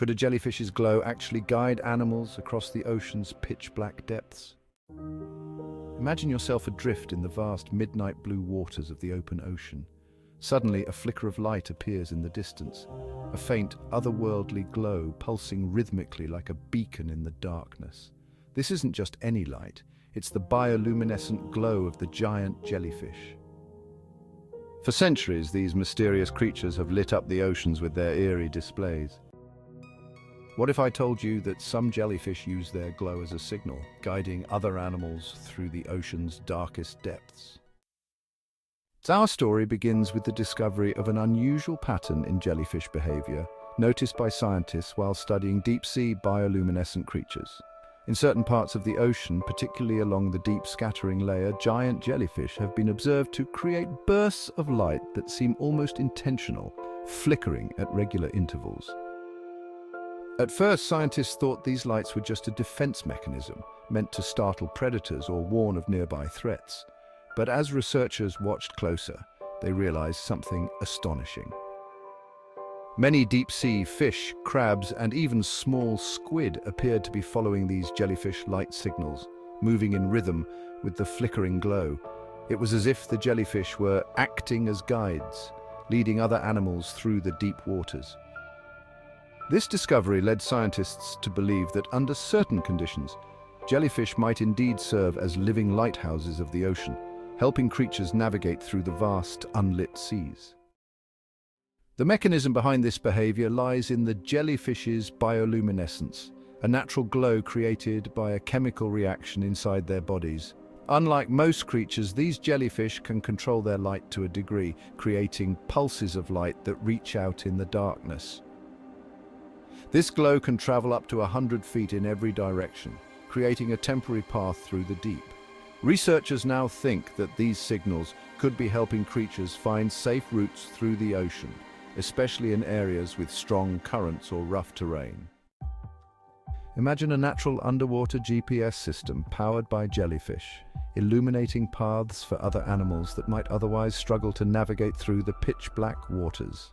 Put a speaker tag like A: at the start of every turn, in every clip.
A: Could a jellyfish's glow actually guide animals across the ocean's pitch-black depths? Imagine yourself adrift in the vast midnight blue waters of the open ocean. Suddenly, a flicker of light appears in the distance, a faint, otherworldly glow pulsing rhythmically like a beacon in the darkness. This isn't just any light, it's the bioluminescent glow of the giant jellyfish. For centuries, these mysterious creatures have lit up the oceans with their eerie displays. What if I told you that some jellyfish use their glow as a signal, guiding other animals through the ocean's darkest depths? Our story begins with the discovery of an unusual pattern in jellyfish behavior, noticed by scientists while studying deep-sea bioluminescent creatures. In certain parts of the ocean, particularly along the deep scattering layer, giant jellyfish have been observed to create bursts of light that seem almost intentional, flickering at regular intervals. At first, scientists thought these lights were just a defense mechanism, meant to startle predators or warn of nearby threats. But as researchers watched closer, they realized something astonishing. Many deep-sea fish, crabs and even small squid appeared to be following these jellyfish light signals, moving in rhythm with the flickering glow. It was as if the jellyfish were acting as guides, leading other animals through the deep waters. This discovery led scientists to believe that under certain conditions, jellyfish might indeed serve as living lighthouses of the ocean, helping creatures navigate through the vast, unlit seas. The mechanism behind this behavior lies in the jellyfish's bioluminescence, a natural glow created by a chemical reaction inside their bodies. Unlike most creatures, these jellyfish can control their light to a degree, creating pulses of light that reach out in the darkness. This glow can travel up to 100 feet in every direction, creating a temporary path through the deep. Researchers now think that these signals could be helping creatures find safe routes through the ocean, especially in areas with strong currents or rough terrain. Imagine a natural underwater GPS system powered by jellyfish, illuminating paths for other animals that might otherwise struggle to navigate through the pitch-black waters.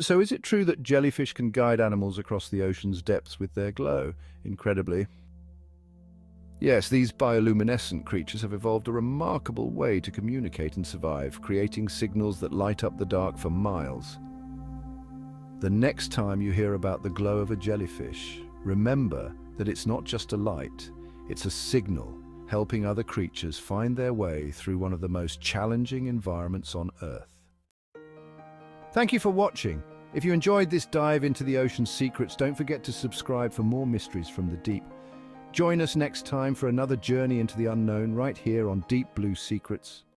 A: So is it true that jellyfish can guide animals across the ocean's depths with their glow? Incredibly, Yes, these bioluminescent creatures have evolved a remarkable way to communicate and survive, creating signals that light up the dark for miles. The next time you hear about the glow of a jellyfish, remember that it's not just a light, it's a signal helping other creatures find their way through one of the most challenging environments on Earth. Thank you for watching. If you enjoyed this dive into the ocean's secrets, don't forget to subscribe for more mysteries from the deep. Join us next time for another journey into the unknown right here on Deep Blue Secrets.